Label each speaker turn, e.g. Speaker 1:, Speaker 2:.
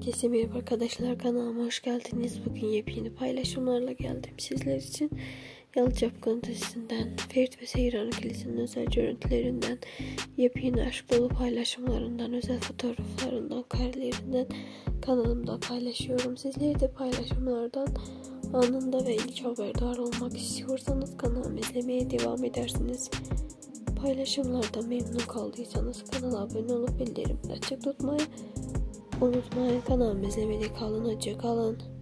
Speaker 1: Herkese merhaba arkadaşlar kanalıma hoş geldiniz. Bugün yepyeni paylaşımlarla geldim sizler için. Yalı Çapkın Ferit ve Seyran ikilisinin özel görüntülerinden, yepyeni aşk dolu paylaşımlarından, özel fotoğraflarından, karelerinden kanalımda paylaşıyorum. Sizleri de paylaşımlardan anında ve ilk haberdar olmak istiyorsanız kanalımı izlemeye devam edersiniz. Paylaşımlarda memnun kaldıysanız kanala abone olup bildirimleri açık tutmayı unutmayın. Kanalımı izlemede kalın. Hoşça kalın.